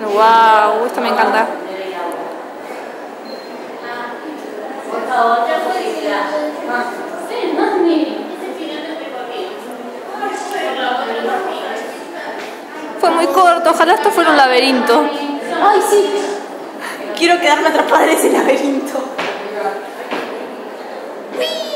Wow, esto me encanta. Fue muy corto, ojalá esto fuera un laberinto. Ay, sí. Quiero quedarme atrapada en ese laberinto. ¡Wii!